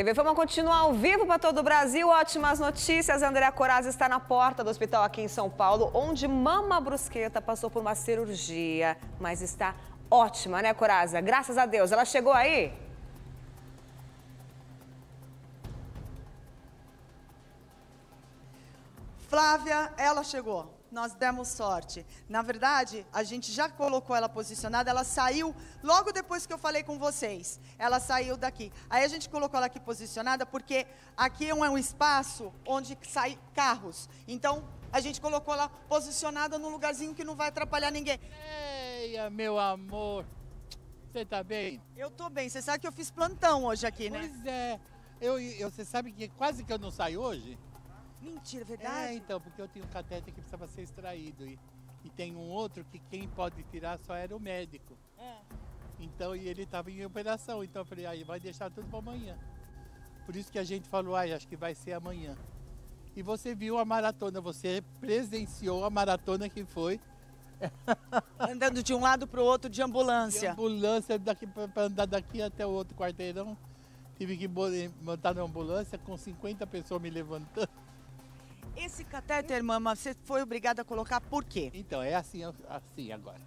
TV Fama continua ao vivo para todo o Brasil. Ótimas notícias. Andréa Coraz está na porta do hospital aqui em São Paulo, onde Mama Brusqueta passou por uma cirurgia, mas está ótima, né, Coraza? Graças a Deus. Ela chegou aí? Flávia, ela chegou nós demos sorte. Na verdade, a gente já colocou ela posicionada, ela saiu logo depois que eu falei com vocês. Ela saiu daqui. Aí a gente colocou ela aqui posicionada porque aqui é um espaço onde saem carros. Então, a gente colocou ela posicionada num lugarzinho que não vai atrapalhar ninguém. Eia, meu amor. Você tá bem? Eu tô bem. Você sabe que eu fiz plantão hoje aqui, né? Pois é. Eu, eu, você sabe que quase que eu não saio hoje? Mentira, verdade? É, então, porque eu tinha um catéter que precisava ser extraído. E, e tem um outro que quem pode tirar só era o médico. É. Então, e ele estava em operação. Então eu falei, aí vai deixar tudo para amanhã. Por isso que a gente falou, ai, acho que vai ser amanhã. E você viu a maratona, você presenciou a maratona que foi. Andando de um lado para o outro de ambulância. De ambulância, daqui para andar daqui até o outro quarteirão. Tive que montar na ambulância com 50 pessoas me levantando. Esse catéter, mama, você foi obrigada a colocar por quê? Então, é assim, assim agora.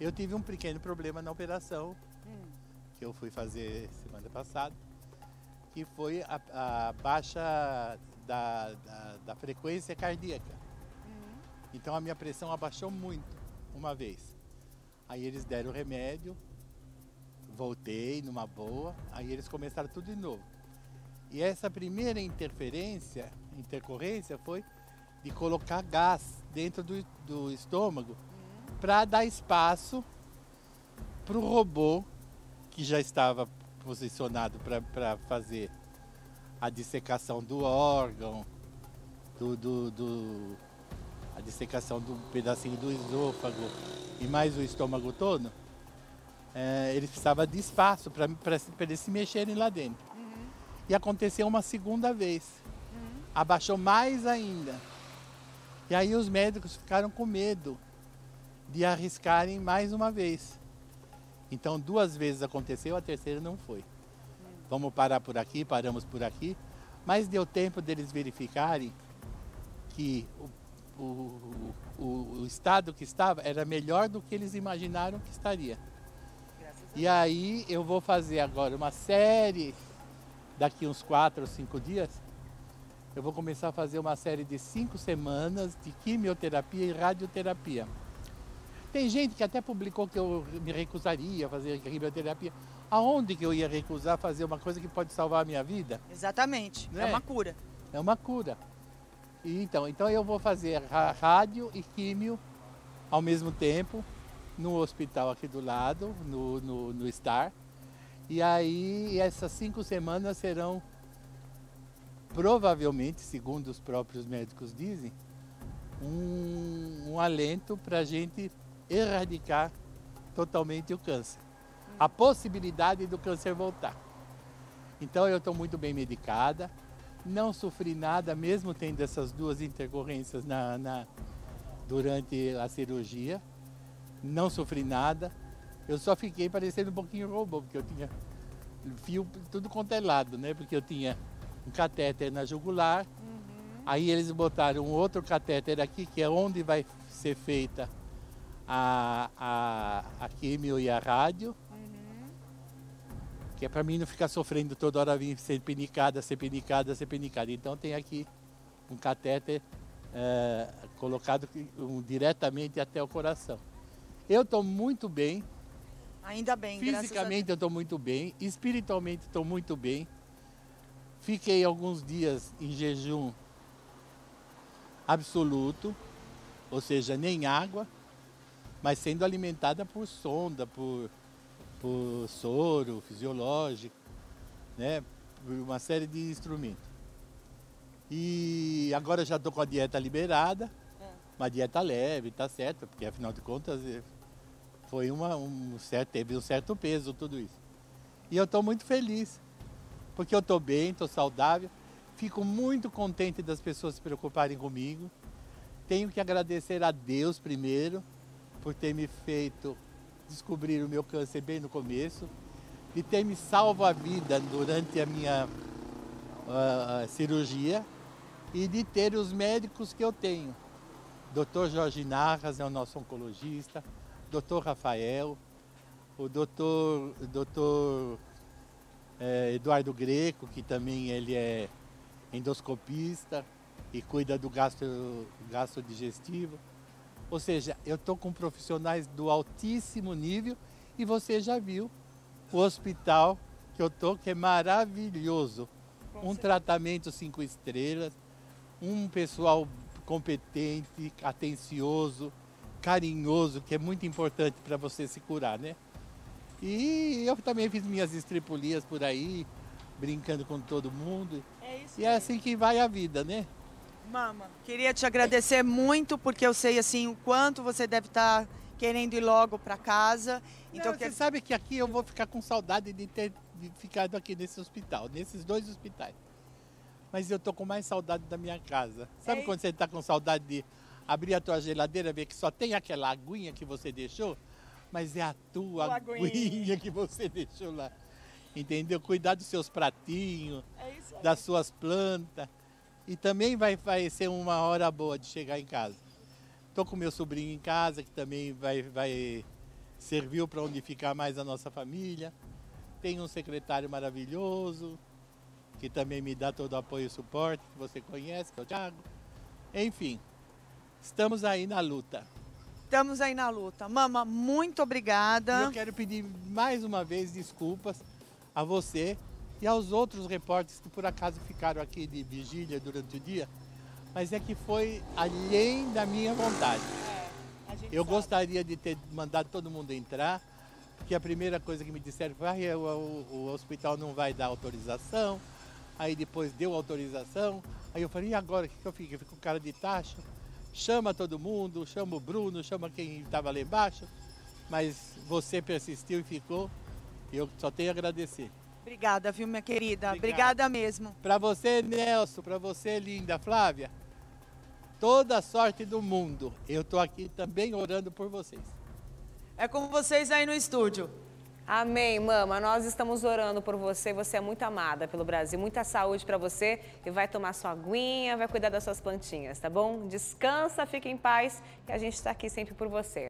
Eu tive um pequeno problema na operação hum. que eu fui fazer semana passada, que foi a, a baixa da, da, da, frequência cardíaca. Hum. Então a minha pressão abaixou muito uma vez. Aí eles deram o remédio, voltei numa boa, aí eles começaram tudo de novo. E essa primeira interferência intercorrência foi de colocar gás dentro do, do estômago uhum. para dar espaço para o robô que já estava posicionado para fazer a dissecação do órgão, do, do, do, a dissecação do pedacinho do esôfago e mais o estômago todo, é, ele precisava de espaço para eles se mexerem lá dentro. Uhum. E aconteceu uma segunda vez abaixou mais ainda. E aí os médicos ficaram com medo de arriscarem mais uma vez. Então duas vezes aconteceu, a terceira não foi. Vamos parar por aqui, paramos por aqui, mas deu tempo deles verificarem que o, o, o, o estado que estava era melhor do que eles imaginaram que estaria. E aí eu vou fazer agora uma série, daqui uns quatro ou cinco dias, eu vou começar a fazer uma série de cinco semanas de quimioterapia e radioterapia. Tem gente que até publicou que eu me recusaria a fazer quimioterapia. Aonde que eu ia recusar fazer uma coisa que pode salvar a minha vida? Exatamente, é? é uma cura. É uma cura. E então, então eu vou fazer rádio e químio ao mesmo tempo no hospital aqui do lado, no, no, no STAR. E aí essas cinco semanas serão provavelmente, segundo os próprios médicos dizem, um, um alento para a gente erradicar totalmente o câncer. A possibilidade do câncer voltar. Então eu estou muito bem medicada, não sofri nada, mesmo tendo essas duas intercorrências na, na, durante a cirurgia. Não sofri nada. Eu só fiquei parecendo um pouquinho robô, porque eu tinha fio tudo contelado, né? Porque eu tinha um catéter na jugular. Uhum. Aí eles botaram um outro catéter aqui, que é onde vai ser feita a, a, a químio e a rádio. Uhum. Que é para mim não ficar sofrendo toda hora vir ser pinicada, ser pinicada, ser pinicada. Então tem aqui um catéter é, colocado um, diretamente até o coração. Eu estou muito bem. Ainda bem, Fisicamente eu estou muito bem, espiritualmente estou muito bem. Fiquei alguns dias em jejum absoluto, ou seja, nem água, mas sendo alimentada por sonda, por, por soro fisiológico, né, por uma série de instrumentos. E agora já estou com a dieta liberada, é. uma dieta leve, tá certo, porque afinal de contas eh, foi uma, um certo, teve um certo peso tudo isso. E eu estou muito feliz porque eu estou bem, estou saudável. Fico muito contente das pessoas se preocuparem comigo. Tenho que agradecer a Deus primeiro por ter me feito descobrir o meu câncer bem no começo, e ter me salvo a vida durante a minha uh, cirurgia e de ter os médicos que eu tenho. Dr. Jorge Narras é o nosso oncologista, Dr. Rafael, o Dr. Dr. É, Eduardo Greco, que também ele é endoscopista e cuida do gastro, gastro digestivo. Ou seja, eu estou com profissionais do altíssimo nível e você já viu o hospital que eu estou, que é maravilhoso. Um tratamento cinco estrelas, um pessoal competente, atencioso, carinhoso, que é muito importante para você se curar, né? E eu também fiz minhas estripulias por aí, brincando com todo mundo. É isso e é assim que vai a vida, né? Mama, queria te agradecer muito, porque eu sei assim o quanto você deve estar tá querendo ir logo para casa. Então, Não, Você sabe que aqui eu vou ficar com saudade de ter ficado aqui nesse hospital, nesses dois hospitais. Mas eu tô com mais saudade da minha casa. Sabe é quando você está com saudade de abrir a tua geladeira, ver que só tem aquela aguinha que você deixou? Mas é a tua aguinha. aguinha que você deixou lá. Entendeu? Cuidar dos seus pratinhos, é das suas plantas. E também vai, vai ser uma hora boa de chegar em casa. Estou com meu sobrinho em casa, que também vai, vai serviu para unificar mais a nossa família. Tenho um secretário maravilhoso, que também me dá todo o apoio e suporte, que você conhece, que é o Thiago. Enfim, estamos aí na luta. Estamos aí na luta. Mama, muito obrigada. Eu quero pedir mais uma vez desculpas a você e aos outros repórteres que por acaso ficaram aqui de vigília durante o dia, mas é que foi além da minha vontade. É, eu sabe. gostaria de ter mandado todo mundo entrar, porque a primeira coisa que me disseram foi ah, o, o, o hospital não vai dar autorização, aí depois deu autorização, aí eu falei, e agora o que, que eu fico? Eu fico com cara de taxa, chama todo mundo, chama o Bruno, chama quem estava lá embaixo, mas você persistiu e ficou, eu só tenho a agradecer. Obrigada, viu, minha querida? Obrigado. Obrigada mesmo. Para você, Nelson, para você, linda Flávia, toda a sorte do mundo. Eu estou aqui também orando por vocês. É com vocês aí no estúdio. Amém, mama. Nós estamos orando por você. Você é muito amada pelo Brasil. Muita saúde para você e vai tomar sua aguinha, vai cuidar das suas plantinhas, tá bom? Descansa, fique em paz e a gente está aqui sempre por você.